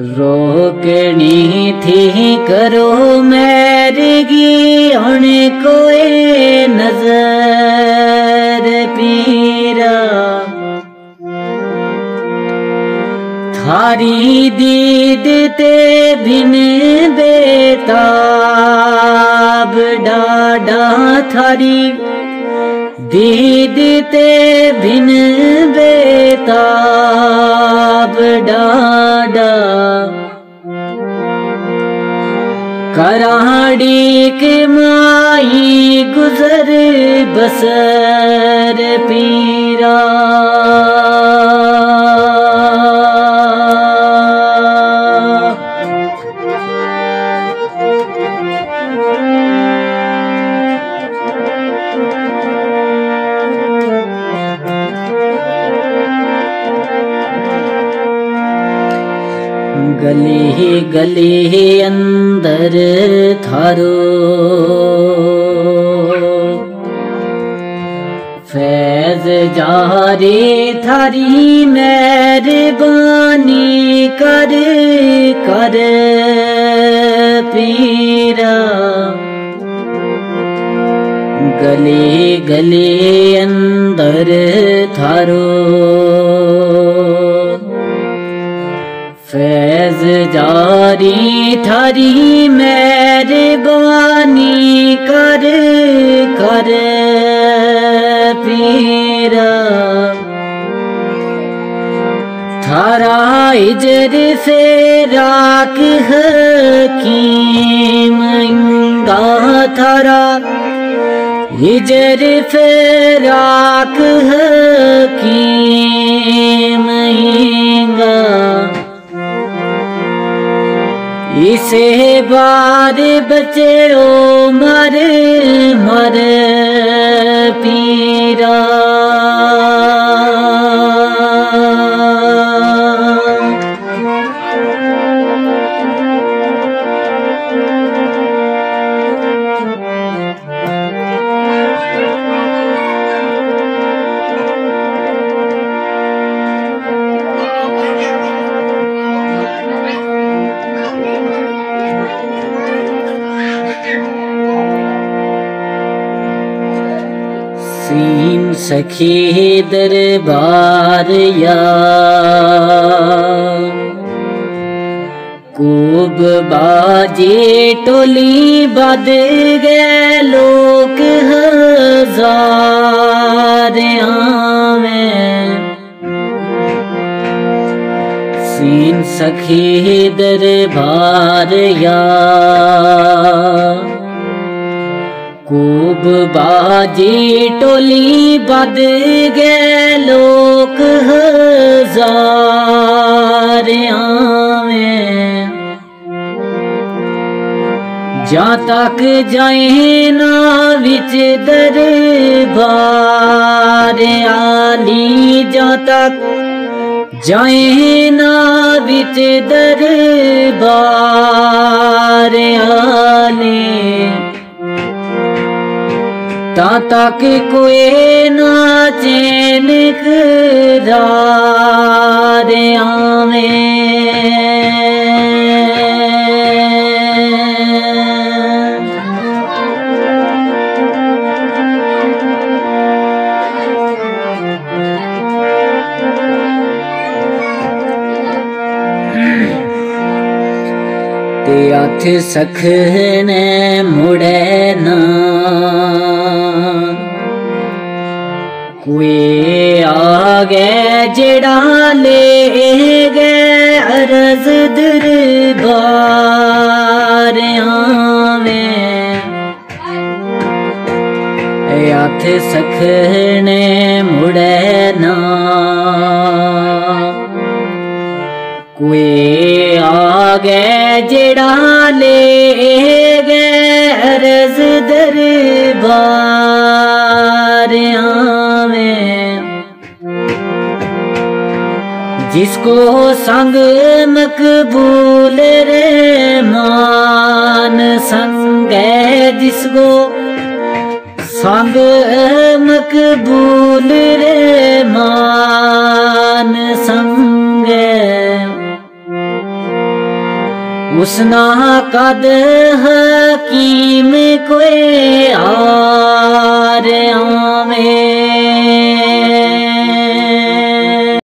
રોકણી થી કરો મેરગી હણ કોઈ નજર પીરા થારી દીદ તે બિન બેતાબ थारी થારી ते તે બિન બેતાબ ડા कराड़ी के माई गुजर बसर पीरा गली गली अंदर थारो। फैज जारी थारी मेहरबानी कर कर पीरा। गली गली अंदर थारो फैज जारी थारी मेहरबानी कर कर पीरा। थारा इजर से राख हकीम थारा। हिजर से राख हकीम बार बचे ओ मर मर पीरा सीन सखी दरबार कूब बाजे टोली बद गए लोग हज़ार सीन सखी दरबार या কুব বাজে টলি বাদ গেলোক হাজার আমে যা তক যাই না বিচ দরবার আলি যা তক যাই না বিচ দরবার আলি आली ता तक कोई ना चैन करार आवे ते हथ सखने मुड़े ना ਵੇ ਆ ਗਏ ਜਿਹੜਾ ਲੈ ਗਏ ਅਰਜ਼ ਦਰਬਾਰ ਆਵੇਂ ਆਥ ਸਖਣੇ ਮੁੜੇ ਨਾ। ਕੋਈ ਆ ਗਏ ਜਿਹੜਾ ਲੈ ਗਏ ਅਰਜ਼ ਦਰਬਾਰ जिसको संग मकबूल रे मान संग जिसको संग मकबूल रे मान संग उसना कद हकीम कोई आ आर आवे।